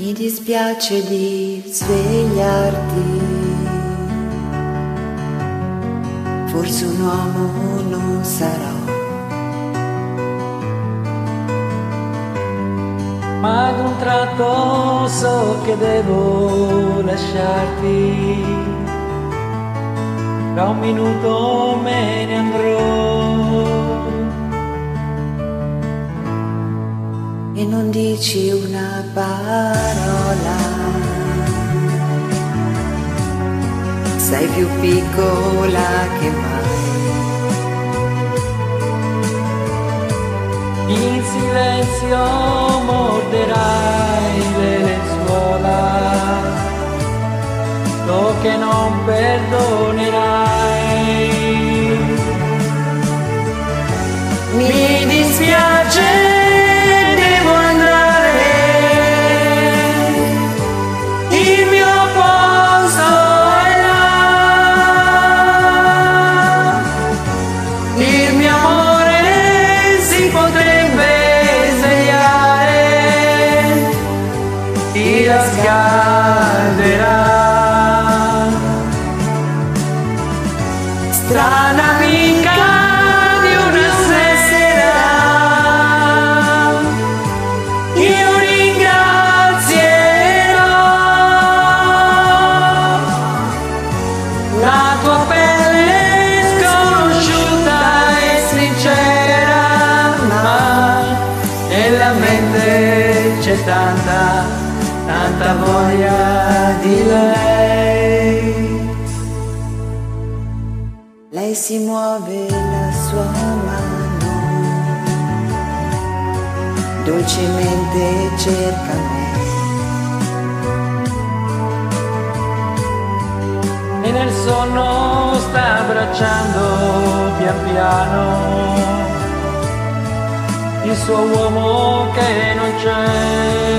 dispiace di svegliarti. Forse un uomo non sarò. Ma ad un tratto so che devo lasciarti. Tra un minuto me ne andrò. E non dici una parola. Sei più piccola che mai. In silenzio morderai le lenzuola, so che non perdonerai. Mi Strana amica di una sera. Io ringrazierò la tua pelle sconosciuta e sincera, ma nella mente c'è tanta, tanta voglia di lei. Lei si muove la sua mano, dolcemente cerca me. E nel sonno sta abbracciando pian piano il suo uomo che non c'è.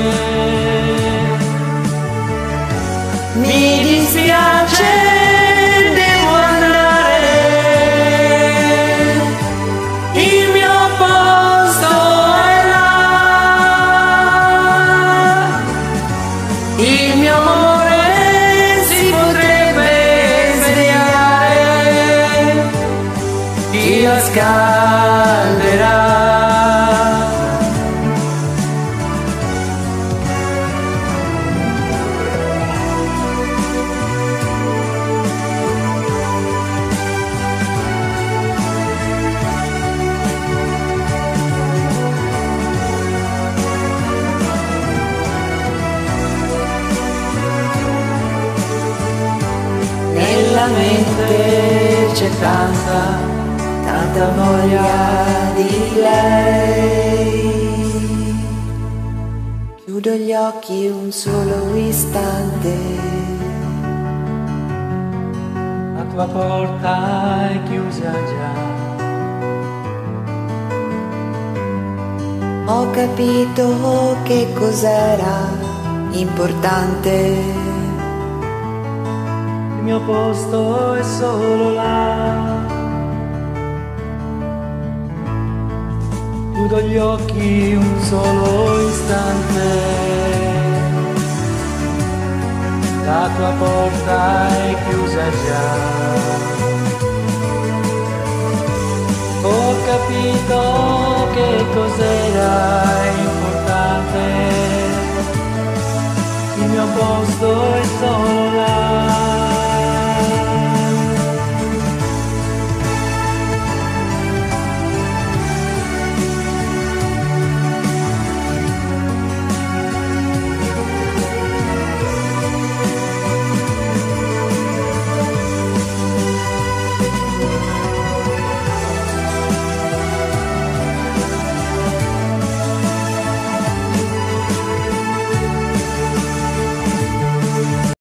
Scalderà. Nella mente c'è tanta, tanta voglia di lei. Chiudo gli occhi un solo istante, La tua porta è chiusa già. ho capito che cos'era importante. Il mio posto è solo là. Chiudo gli occhi un solo istante. La tua porta è chiusa già. Ho capito che